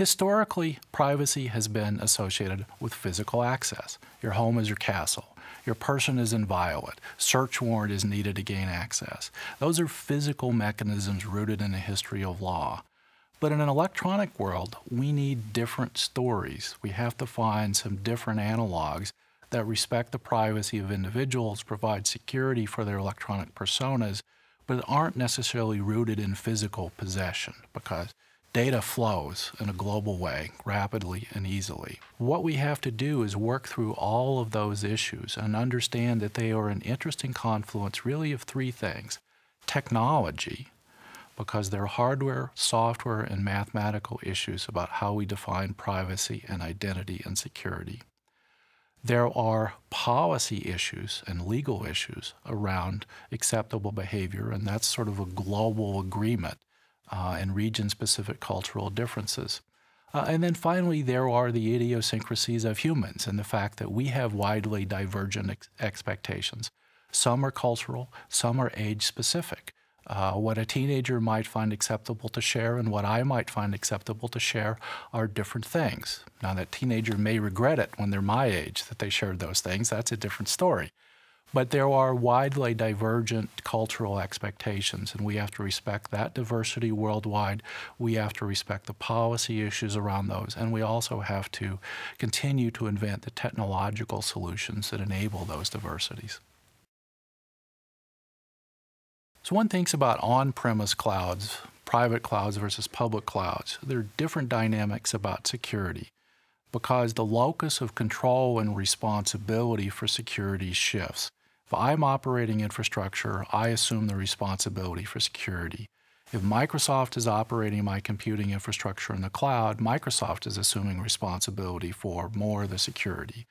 Historically, privacy has been associated with physical access. Your home is your castle. Your person is inviolate. Search warrant is needed to gain access. Those are physical mechanisms rooted in a history of law. But in an electronic world, we need different stories. We have to find some different analogs that respect the privacy of individuals, provide security for their electronic personas, but aren't necessarily rooted in physical possession because data flows in a global way rapidly and easily. What we have to do is work through all of those issues and understand that they are an interesting confluence really of three things. Technology, because there are hardware, software, and mathematical issues about how we define privacy and identity and security. There are policy issues and legal issues around acceptable behavior, and that's sort of a global agreement uh, and region specific cultural differences. Uh, and then finally, there are the idiosyncrasies of humans and the fact that we have widely divergent ex expectations. Some are cultural, some are age specific. Uh, what a teenager might find acceptable to share and what I might find acceptable to share are different things. Now, that teenager may regret it when they're my age that they shared those things. That's a different story. But there are widely divergent cultural expectations, and we have to respect that diversity worldwide. We have to respect the policy issues around those, and we also have to continue to invent the technological solutions that enable those diversities. So one thinks about on-premise clouds, private clouds versus public clouds. There are different dynamics about security because the locus of control and responsibility for security shifts. If I'm operating infrastructure, I assume the responsibility for security. If Microsoft is operating my computing infrastructure in the cloud, Microsoft is assuming responsibility for more of the security.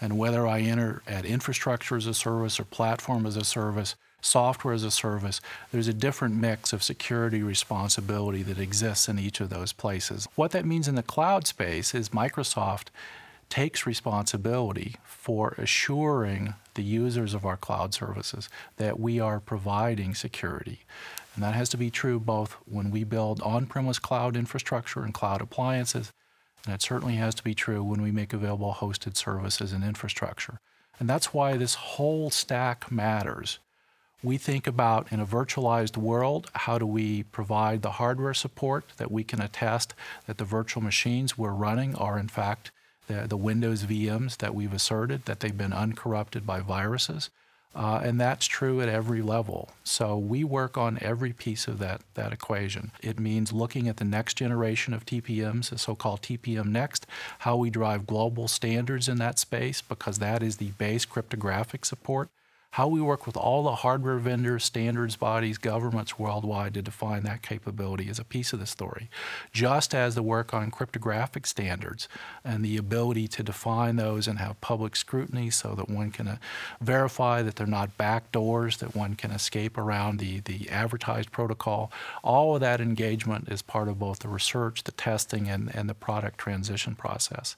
And whether I enter at infrastructure as a service or platform as a service, software as a service, there's a different mix of security responsibility that exists in each of those places. What that means in the cloud space is Microsoft takes responsibility for assuring the users of our cloud services that we are providing security. And that has to be true both when we build on-premise cloud infrastructure and cloud appliances, and it certainly has to be true when we make available hosted services and infrastructure. And that's why this whole stack matters we think about in a virtualized world, how do we provide the hardware support that we can attest that the virtual machines we're running are in fact the, the Windows VMs that we've asserted that they've been uncorrupted by viruses. Uh, and that's true at every level. So we work on every piece of that, that equation. It means looking at the next generation of TPMs, the so-called TPM Next, how we drive global standards in that space, because that is the base cryptographic support how we work with all the hardware vendors, standards bodies, governments worldwide to define that capability is a piece of the story. Just as the work on cryptographic standards and the ability to define those and have public scrutiny so that one can uh, verify that they're not back doors, that one can escape around the, the advertised protocol. All of that engagement is part of both the research, the testing, and, and the product transition process.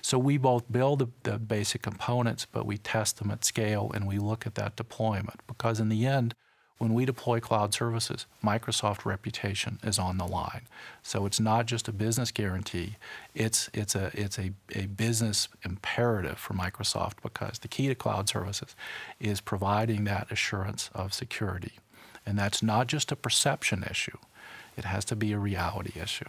So we both build the, the basic components, but we test them at scale and we at that deployment because in the end, when we deploy cloud services, Microsoft reputation is on the line. So it's not just a business guarantee, it's, it's, a, it's a, a business imperative for Microsoft because the key to cloud services is providing that assurance of security. And that's not just a perception issue, it has to be a reality issue.